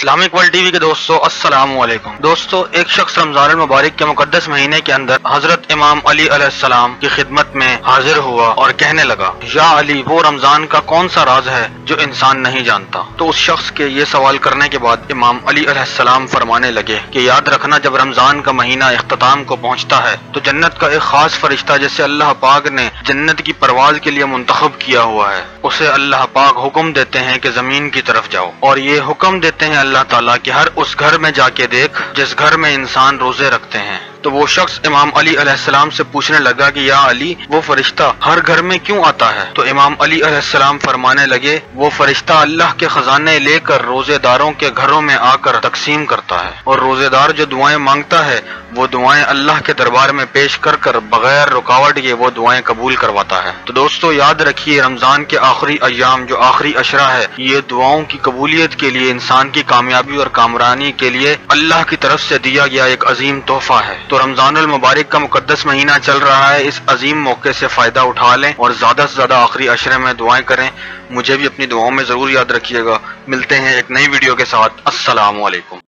Islamic world TV के दोस्तों अस्सलाम वालेकुम दोस्तों, एक शख्स रमज़ान मुबारक के मुकदस महीने के अंदर हज़रत इमाम अली सलाम की खिदमत में हाजिर हुआ और कहने लगा, या अली, वो रमज़ान का कौन सा राज है जो इंसान नहीं जानता? तो उस शख्स के ये सवाल करने के बाद इमाम अली सलाम फरमाने लगे की, याद रखना, जब रमज़ान का महीना अख्ताम को पहुँचता है तो जन्नत का एक खास फरिश्ता जैसे अल्लाह पाक ने जन्नत की परवाज के लिए मुंतखब किया हुआ है। उसे अल्लाह पाक हुक्म देते हैं कि ज़मीन की तरफ़ जाओ और ये हुक्म देते हैं अल्लाह ताला के हर उस घर में जाके देख, जिस घर में इंसान रोज़े रखते हैं। तो वो शख्स इमाम अली सलाम से पूछने लगा कि, या अली, वो फरिश्ता हर घर में क्यों आता है? तो इमाम अली सलाम फरमाने लगे, वो फरिश्ता अल्लाह के खजाने लेकर रोजेदारों के घरों में आकर तकसीम करता है और रोजेदार जो दुआएँ माँगता है, वो दुआएँ अल्लाह के दरबार में पेश कर कर बगैर रुकावट के वो दुआएँ कबूल करवाता है। तो दोस्तों, याद रखिए, रमज़ान के आखिरी अयाम जो आखिरी अशरा है, ये दुआओं की कबूलियत के लिए, इंसान की कामयाबी और कामरानी के लिए अल्लाह की तरफ़ से दिया गया एक अजीम तोहफा है। तो रमज़ान मुबारक का मुकदस महीना चल रहा है। इस अजीम मौके से फ़ायदा उठा लें और ज़्यादा से ज़्यादा आखिरी अशरे में दुआएँ करें। मुझे भी अपनी दुआओं में ज़रूर याद रखिएगा। मिलते हैं एक नई वीडियो के साथ। असलकुम